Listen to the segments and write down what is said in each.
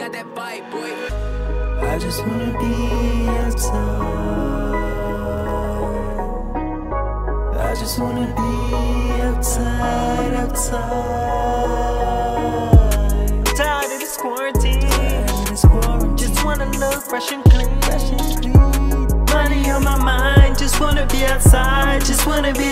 I just wanna be outside. I just wanna be outside, outside. Tired of this quarantine. Of this quarantine. Just wanna look fresh and clean. Fresh and clean. Money on my mind. Just wanna be outside. Just wanna be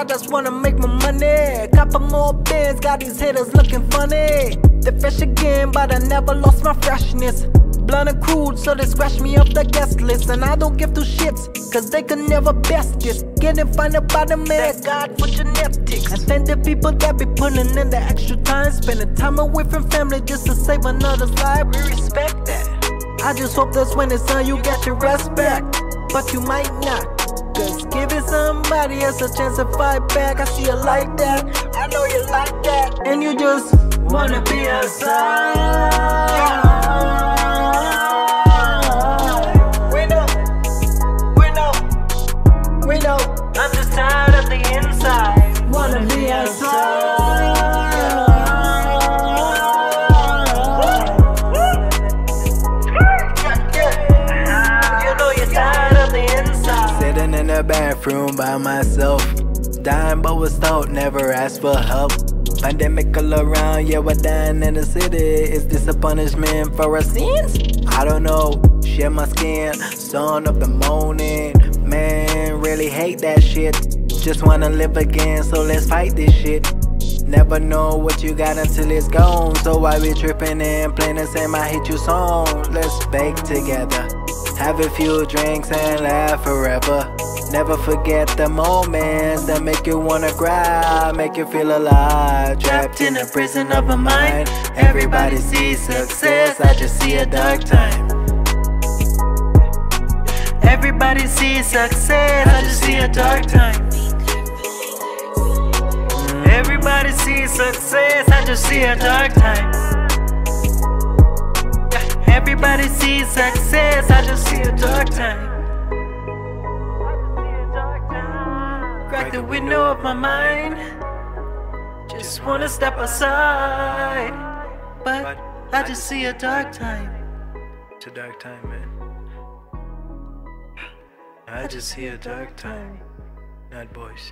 I just wanna make my money. Couple more bins, got these haters looking funny. They fresh again, but I never lost my freshness. Blunt and crude, so they scratch me off the guest list. And I don't give two shits, cause they could never best this. Getting funded by the man, God for genetics. And thank the people that be putting in the extra time. Spending time away from family just to save another's life. We respect that. I just hope that's when it's done, you get your respect. But you might not. Cause giving somebody else a chance to fight back, I see you like that. I know you like that. And you just Wanna be a outside. Sitting in the bathroom by myself. Dying but was told never ask for help. Pandemic all around, yeah, we're dying in the city. Is this a punishment for our sins? I don't know. Shed my skin, sun of the morning. Man, really hate that shit. Just wanna live again, so let's fight this shit. Never know what you got until it's gone. So why we tripping and playing the same I hate you song? Let's bake together. Have a few drinks and laugh forever. Never forget the moments that make you wanna cry, make you feel alive. Trapped in a prison of a mind. Everybody sees success, I just see a dark time. Everybody sees success, I just see a dark time. Everybody sees success, I just see a dark time. Everybody sees success, I just see a dark time. Crack the window of my mind. Just wanna step aside, but I just see a dark time. It's a dark time, man. I just see a dark time. NAD boyz.